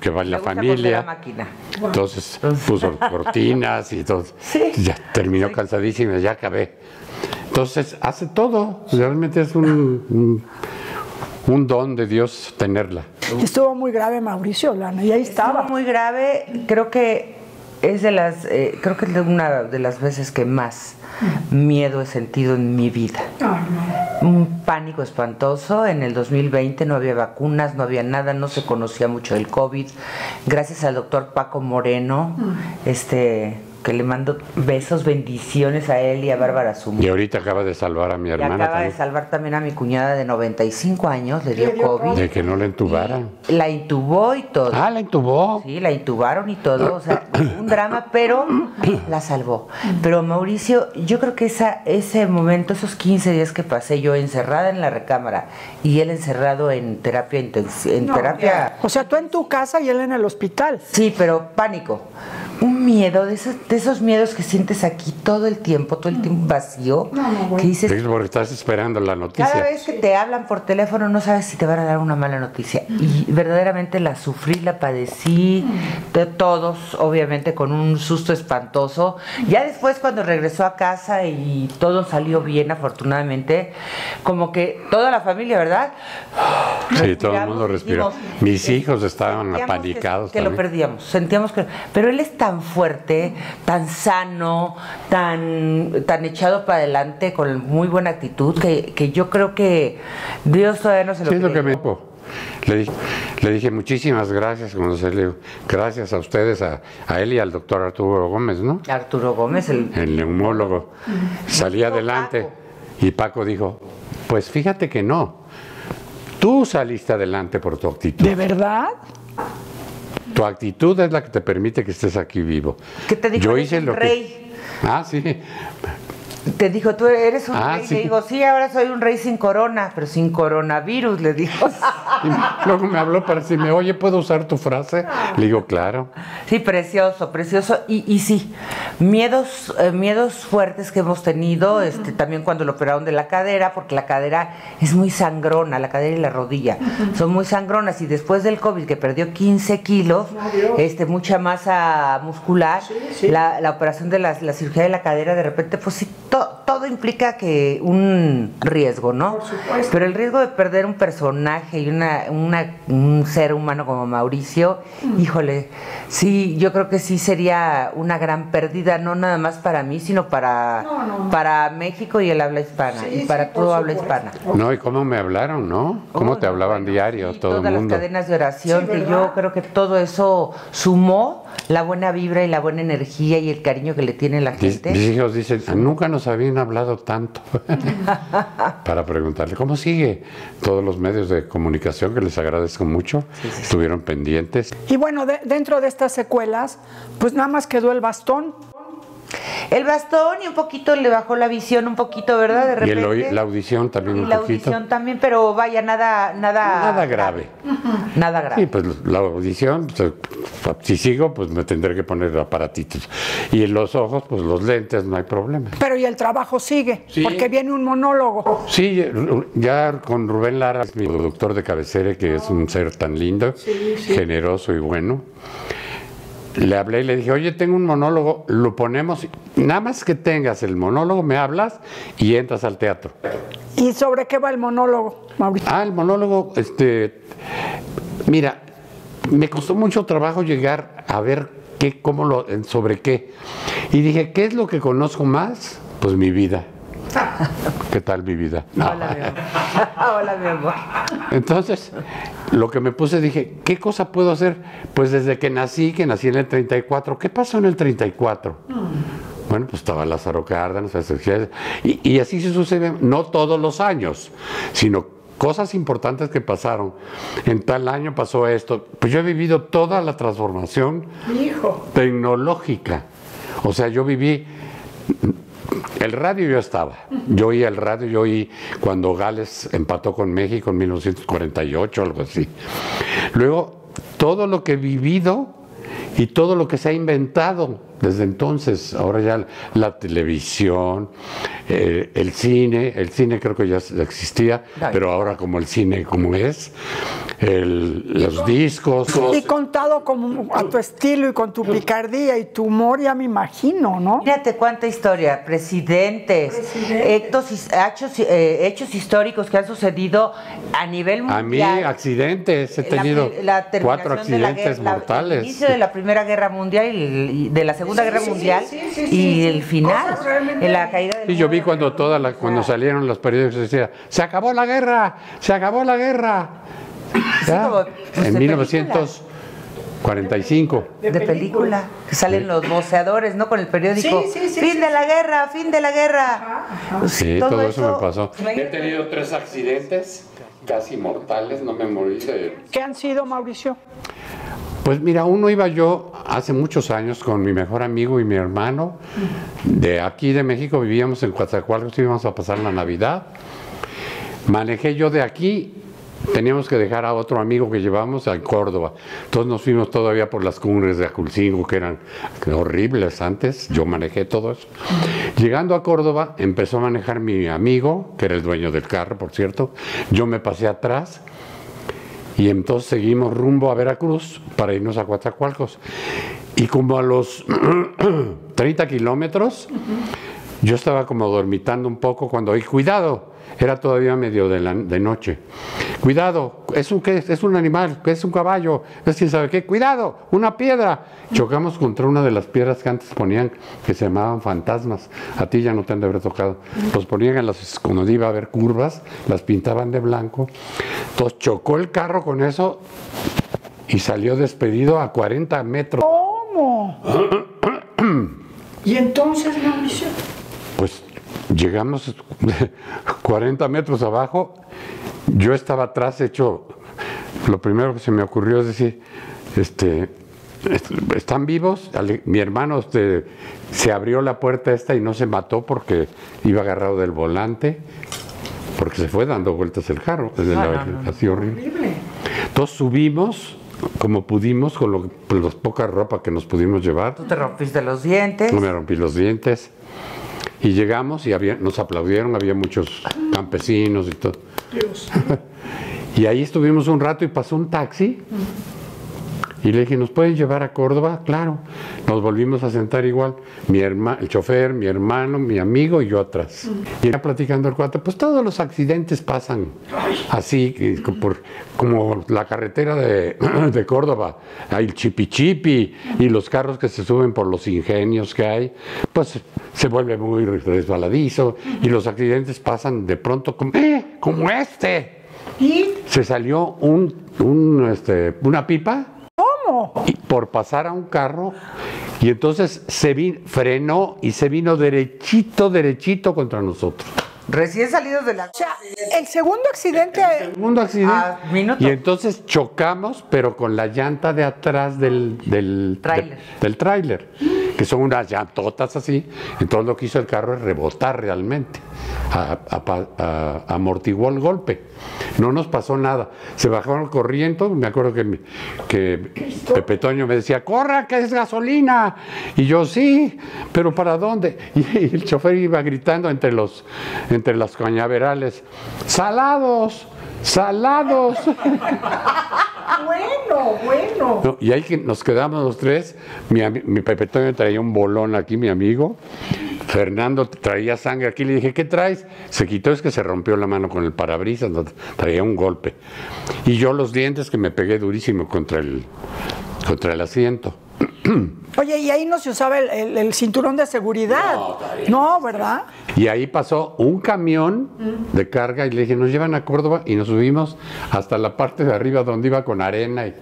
que va en la poner la familia. máquina. Entonces puso cortinas y todo. [laughs] Sí. Ya terminó cansadísima, ya acabé. Entonces hace todo. Realmente es un, un, un don de Dios tenerla. Estuvo muy grave Mauricio Lana y ahí Estaba estaba. muy grave, creo que es de las, eh, creo que es de una de las veces que más miedo he sentido en mi vida. Un pánico espantoso. En el 2020 no había vacunas, no había nada, no se conocía mucho del COVID. Gracias al doctor Paco Moreno, este que le mando besos, bendiciones a él y a Bárbara Sumó. Y ahorita acaba de salvar a mi Y hermana acaba de salvar también a mi cuñada de 95 años, le dio COVID. de que no la entubaran. La intubó y todo. Ah, la intubó. Sí, la intubaron y todo, o sea, un drama, pero la salvó. Pero Mauricio, yo creo que esa, ese momento, esos 15 días que pasé yo encerrada en la recámara y él encerrado en terapia intensiva, en terapia... O sea, tú en tu casa y él en el hospital. Sí, pero pánico. Un miedo, de esos, de esos miedos que sientes aquí todo el tiempo, todo el tiempo vacío, que dices, Es porque estás esperando la noticia. cada vez que te hablan por teléfono no sabes si te van a dar una mala noticia. Y verdaderamente la sufrí, la padecí, de todos, obviamente con un susto espantoso. Ya después cuando regresó a casa y todo salió bien, afortunadamente, como que toda la familia, ¿verdad? Sí, todo el mundo respiró. dijimos, Mis eh, hijos estaban sentíamos que- apanicados Que, lo perdíamos, sentíamos que... Pero él es tan fuerte, tan sano, tan, tan echado para adelante, con muy buena actitud, que, que yo creo que Dios todavía no se lo Sí, lo que me. Le dije, le dije muchísimas gracias, cuando se le digo, gracias a ustedes, a, a él y al doctor Arturo Gómez, ¿no? Arturo Gómez, el... El neumólogo. Salí adelante Paco. y Paco dijo, pues fíjate que no. Tú saliste adelante por tu actitud. ¿De verdad? Tu actitud es la que te permite que estés aquí vivo. ¿Qué te dijo? Yo Eres hice un lo que... rey. Ah, sí. Te dijo, tú eres un Ah, rey. sí. Le digo, sí, ahora soy un rey sin corona, pero sin coronavirus, le dijo. [laughs] Y luego me habló para decirme, oye, ¿puedo usar tu frase? Le digo, claro. Sí, precioso, precioso. Y, y sí, miedos, eh, miedos fuertes que hemos tenido, este, también cuando lo operaron de la cadera, porque la cadera es muy sangrona, la cadera y la rodilla son muy sangronas. Y después del COVID, que perdió 15 kilos, este, mucha masa muscular, La, la operación de la, la cirugía de la cadera, de repente, pues sí, to- todo implica que un riesgo, ¿no? Pero el riesgo de perder un personaje y una, una- un ser humano como Mauricio, híjole, sí, yo creo que sí sería una gran pérdida, no nada más para mí, sino para, para México y el habla hispana, y para todo habla hispana. No, y cómo me hablaron, ¿no? ¿Cómo Oh, te hablaban diario, sí, todo el todas mundo? las cadenas de oración, que yo creo que todo eso sumó la buena vibra y la buena energía y el cariño que le tiene la gente. mis hijos dicen, nunca nos habían hablado tanto. [laughs] Para preguntarle, ¿cómo sigue? Todos los medios de comunicación, que les agradezco mucho, estuvieron pendientes. Y bueno, de- dentro de estas secuelas, pues nada más quedó el bastón. El bastón y un poquito le bajó la visión, un poquito, ¿verdad? De Y el repente. la audición también Y un la poquito. audición también, pero vaya, nada, nada. Nada grave. [laughs] Nada grave. Sí, pues la audición, pues, si sigo, pues me tendré que poner aparatitos. Y en los ojos, pues los lentes, no hay problema. Pero y el trabajo sigue, Sí. porque viene un monólogo. Sí, ya con Rubén Lara, mi doctor de cabecera, que es un ser tan lindo, generoso y bueno. Le hablé y le dije, oye, tengo un monólogo, lo ponemos, nada más que tengas el monólogo, me hablas y entras al teatro. ¿Y sobre qué va el monólogo, Mauricio? Ah, el monólogo, este, mira, me costó mucho trabajo llegar a ver qué, cómo lo, sobre qué. Y dije, ¿qué es lo que conozco más? Pues mi vida. [laughs] ¿Qué tal mi vida? No. Hola, mi amor. [laughs] [laughs] Hola, mi amor. Entonces, lo que me puse, dije, ¿qué cosa puedo hacer? Pues desde que nací, que nací en el 34, ¿qué pasó en el 34? Bueno, pues estaba Lázaro Cárdenas, y, y así se sucede, no todos los años, sino cosas importantes que pasaron. En tal año pasó esto. Pues yo he vivido toda la transformación tecnológica. O sea, yo viví el radio yo estaba. Yo oí el radio, yo oí cuando Gales empató con México en 1948, algo así. Luego, todo lo que he vivido y todo lo que se ha inventado desde entonces, ahora ya la televisión, eh, el cine, el cine creo que ya existía, pero ahora como el cine como es, el- los discos. Y contado como a tu estilo y con tu picardía y tu humor, ya me imagino, ¿no? Fíjate cuánta historia, presidentes, Hechos, hechos, eh, hechos históricos que han sucedido a nivel A mí mundial. accidentes, he tenido la cuatro de la accidentes guerra- mortales. El inicio de la Primera Guerra Mundial y, y de la Segunda Guerra Mundial y el final, en la caída del Sí, yo vi cuando toda la, cuando salieron los periódicos decía, se acabó la guerra, se acabó la guerra. Ya, como, pues, en de 1945. De película, que salen los voceadores, ¿no? Con el periódico. Sí, sí, sí, fin sí, de la guerra, fin de la guerra. Pues, Sí, todo, eso, me pasó. He tenido tres accidentes casi mortales, no me morí de... ¿Qué han sido, Mauricio? Pues mira, uno iba yo hace muchos años con mi mejor amigo y mi hermano. De aquí de México vivíamos en Coatzacoalcos, íbamos a pasar la Navidad. Manejé yo de aquí, teníamos que dejar a otro amigo que llevamos a Córdoba. Entonces nos fuimos todavía por las cumbres de Aculcingo, que eran horribles antes. Yo manejé todo eso. Llegando a Córdoba, empezó a manejar mi amigo, que era el dueño del carro, por cierto. Yo me pasé atrás. Y entonces seguimos rumbo a Veracruz para irnos a Coatzacoalcos. Y como a los [clears throat] 30 kilómetros, yo estaba como dormitando un poco cuando oí, cuidado, era todavía medio de, la, de noche. Cuidado, es un, ¿qué es? es un animal, es un caballo, es quién sabe qué. Cuidado, una piedra. Chocamos contra una de las piedras que antes ponían, que se llamaban fantasmas. A ti ya no te han de haber tocado. Los ponían en las, cuando iba a haber curvas, las pintaban de blanco. Entonces chocó el carro con eso y salió despedido a 40 metros. ¿Cómo? [coughs] y entonces, Mauricio. Pues llegamos 40 metros abajo, yo estaba atrás hecho, lo primero que se me ocurrió es decir, este, est- ¿están vivos? Mi hermano este, se abrió la puerta esta y no se mató porque iba agarrado del volante, porque se fue dando vueltas el carro, desde Ah, la- no, no. así horrible. Entonces subimos como pudimos, con lo, pues, la poca ropa que nos pudimos llevar. Tú te rompiste los dientes. No me rompí los dientes. Y llegamos y había, nos aplaudieron, había muchos campesinos y todo. [laughs] y ahí estuvimos un rato y pasó un taxi. Y le dije, ¿nos pueden llevar a Córdoba? Claro. Nos volvimos a sentar igual. Mi herma, el chofer, mi hermano, mi amigo y yo atrás. Y era platicando el cuate, pues todos los accidentes pasan así, por, como la carretera de, [clears throat] de Córdoba. Hay el chipi y los carros que se suben por los ingenios que hay, pues se vuelve muy resbaladizo y los accidentes pasan de pronto como, ¡eh! como este. ¿Y Se salió un, un, este, una pipa por pasar a un carro y entonces se frenó y se vino derechito, derechito contra nosotros. Recién salidos de la. O sea, el segundo accidente. Segundo accidente. Ah, minuto. Y entonces chocamos, pero con la llanta de atrás del, del Tráiler. de- del tráiler, que son unas llantotas así. Entonces lo que hizo el carro es rebotar realmente. A- a- pa- a- amortiguó el golpe. No nos pasó nada. Se bajaron corriendo. Me acuerdo que, que Pepe Toño me decía, corra, que es gasolina. Y yo, sí, pero ¿para dónde? [laughs] Y el chofer iba gritando entre, los, entre las cañaverales, salados, salados. [laughs] Bueno, bueno. No, y ahí que nos quedamos los tres, mi, mi Pepe Toño traía un bolón aquí, mi amigo, Fernando traía sangre aquí, le dije, ¿qué traes? Se quitó, es que se rompió la mano con el parabrisas, traía un golpe. Y yo los dientes que me pegué durísimo contra el, contra el asiento. Oye, y ahí no se usaba el, el- el cinturón de seguridad. No, ¿verdad? Y ahí pasó un camión de carga y le dije, nos llevan a Córdoba y nos subimos hasta la parte de arriba donde iba con arena y,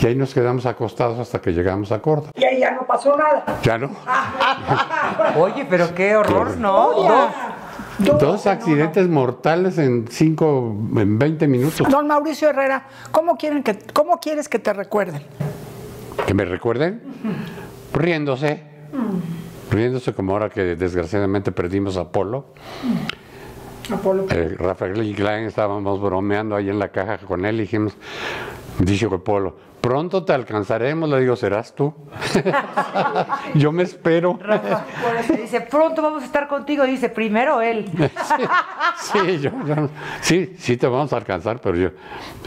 y ahí nos quedamos acostados hasta que llegamos a Córdoba. Y ahí ya no pasó nada. Ya no. [laughs] Oye, pero qué horror, ¿no? Dos. Dos accidentes mortales en cinco, en 20 minutos. Don Mauricio Herrera, ¿cómo, quieren que, ¿cómo quieres que te recuerden? ¿Que me recuerden? Riéndose. Riéndose como ahora que desgraciadamente perdimos a Polo. Apolo. Eh, Rafael y Klein estábamos bromeando ahí en la caja con él y dijimos, dice Polo, pronto te alcanzaremos, le digo, serás tú. [laughs] yo me espero. Por eso dice, pronto vamos a estar contigo, dice, primero él. [laughs] sí, sí, yo, yo- sí, sí te vamos a alcanzar, pero yo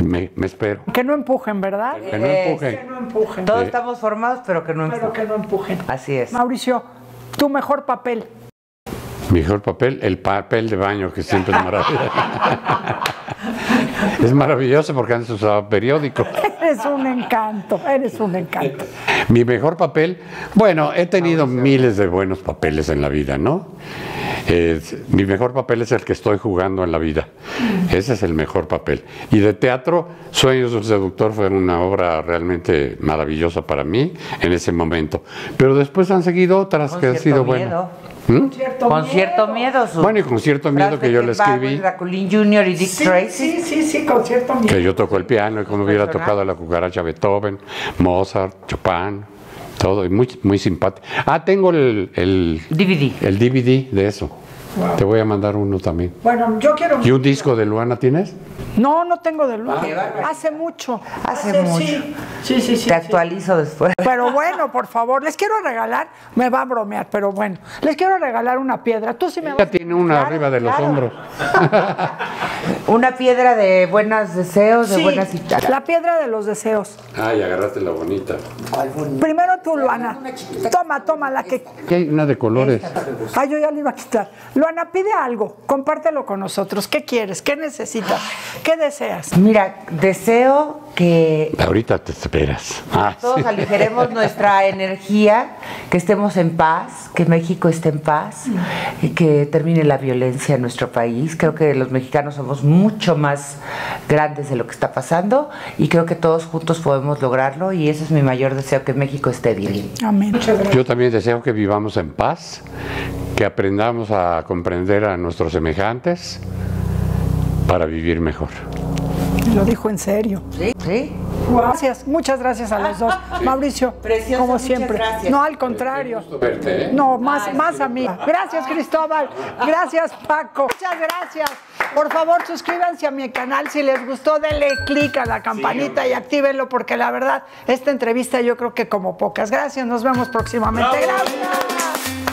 me, me espero. Que no empujen, ¿verdad? Que no Eh, empuje. Que no empujen. Todos estamos formados, pero que no Pero que no empujen. Así es. Mauricio, tu mejor papel. Mi mejor papel, el papel de baño, que siempre es maravilloso. [laughs] es maravilloso porque antes usaba periódico. [laughs] Eres un encanto, eres un encanto. Mi mejor papel, bueno, he tenido miles de buenos papeles en la vida, ¿no? Eh, mi mejor papel es el que estoy jugando en la vida. Ese es el mejor papel. Y de teatro, Sueños de un seductor fue una obra realmente maravillosa para mí en ese momento. Pero después han seguido otras Con que han sido miedo. buenas. ¿Mm? Cierto Con cierto miedo. su- Bueno, y con cierto miedo que yo le escribí. Raculín Jr. y Dick Sí, Tracy. sí, sí, sí, con cierto miedo. Que yo toco el piano y como hubiera tocado la cucaracha Beethoven, Mozart, Chopin, todo, y muy, muy simpático. Ah, tengo el, el, DVD. el DVD de eso. Te voy a mandar uno también. Bueno, yo quiero. ¿Y un disco de Luana tienes? No, no tengo de bárbaro. Hace mucho. Hace mucho. Sí, sí, sí. sí, Te sí. actualizo después. [laughs] Pero bueno, por favor, les quiero regalar, me va a bromear, pero bueno, les quiero regalar una piedra. Tú sí me Ella vas tiene una Claro, arriba de los claro. hombros. [laughs] Una piedra de buenos deseos, de Sí, buenas citas. la piedra de los deseos. Ay, agarraste la bonita. Primero tú, Luana. Toma, toma la que. Aquí hay una de colores. Ay, yo ya le iba a quitar. Luana, pide algo, compártelo con nosotros. ¿Qué quieres? ¿Qué necesitas? ¿Qué deseas? Mira, deseo que Ahorita te esperas. Ah, todos sí. aligeremos [laughs] nuestra energía, que estemos en paz, que México esté en paz, y que termine la violencia en nuestro país. Creo que los mexicanos somos mucho más grandes de lo que está pasando y creo que todos juntos podemos lograrlo y ese es mi mayor deseo, que México esté bien. Amén. Muchas gracias. Yo también deseo que vivamos en paz, que aprendamos a comprender a nuestros semejantes para vivir mejor. Lo dijo en serio. ¿Sí? ¿Sí? Gracias, muchas gracias a los dos. [laughs] Mauricio, Precioso, como siempre. gracias. No, al contrario. verte, ¿eh? No, más, más a mí. Gracias, Cristóbal. Gracias, Paco. Muchas gracias. Por favor, suscríbanse a mi canal. Si les gustó, denle clic a la campanita y actívenlo, porque la verdad, esta entrevista yo creo que como pocas. Gracias, nos vemos próximamente. Gracias.